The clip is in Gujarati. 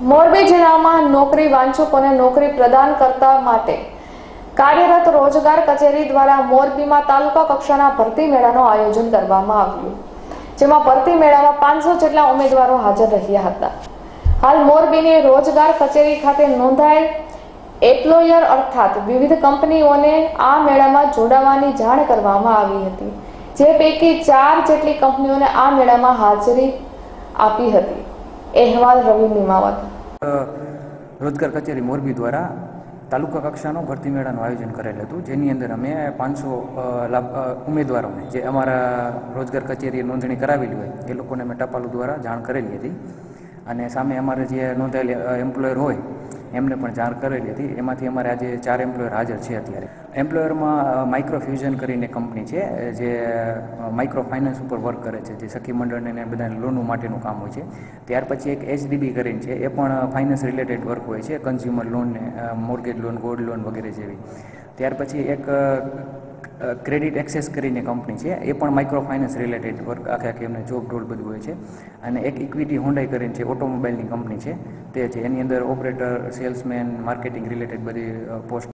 મોરબી જિલ્લામાં નોકરી વાંચકોને નોકરી પ્રદાન કરતા માટે કાર્યરત રોજગાર કચેરી દ્વારા મોરબીમાં તાલુકા કક્ષાના ભરતી મેળાનું આયોજન કરવામાં આવ્યું, જેમાં ભરતી મેળામાં પાંચસો જેટલા ઉમેદવારો હાજર રહ્યા હતા. હાલ મોરબીની રોજગાર કચેરી ખાતે નોંધાયેલ એપ્લોયર અર્થાત વિવિધ કંપનીઓને આ મેળામાં જોડાવાની જાણ કરવામાં આવી હતી, જે પૈકી ચાર જેટલી કંપનીઓને આ મેળામાં હાજરી આપી હતી. અહેવાલ રવિ નિમાવત. રોજગાર કચેરી મોરબી દ્વારા તાલુકા કક્ષાનો ભરતી મેળાનું આયોજન કરેલ હતું. જેની અંદર અમે પાંચસો ઉમેદવારોને જે અમારા રોજગાર કચેરીએ નોંધણી કરાવેલી હોય, એ લોકોને અમે ટપાલુ દ્વારા જાણ કરેલી હતી. અને સામે અમારે જે નોંધાયેલી એમ્પ્લોયર હોય એમને પણ જાણ કરેલી હતી. એમાંથી અમારે આજે ચાર એમ્પ્લોયર હાજર છે અત્યારે. એમ્પ્લોયરમાં માઇક્રો ફ્યુઝન કરીને કંપની છે, જે માઇક્રો ફાઇનાન્સ ઉપર વર્ક કરે છે, જે સખી મંડળને ને બધા લોનો માટેનું કામ હોય છે. ત્યાર પછી એક એચડીબી કરીને છે, એ પણ ફાઇનાન્સ રિલેટેડ વર્ક હોય છે કન્ઝ્યુમર લોન ને મોર્ગેજ લોન ગોલ્ડ લોન વગેરે જેવી. ત્યાર પછી એક ક્રેડિટ એક્સેસ કરીને કંપની છે. એ પણ માઇક્રો ફાઇનાન્સ રિલેટેડ વર્ક આખે આખી એમને જોબ ડોલ બધું હોય છે. અને એક ઇક્વિટી હોન્ડાઈ કરીને છે ઓટોમોબાઈલની કંપની છે. તે છે. એની અંદર ઓપરેટર સેલ્સમેન માર્કેટિંગ રિલેટેડ બધી પોસ્ટ